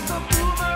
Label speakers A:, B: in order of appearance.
A: like a boomerang.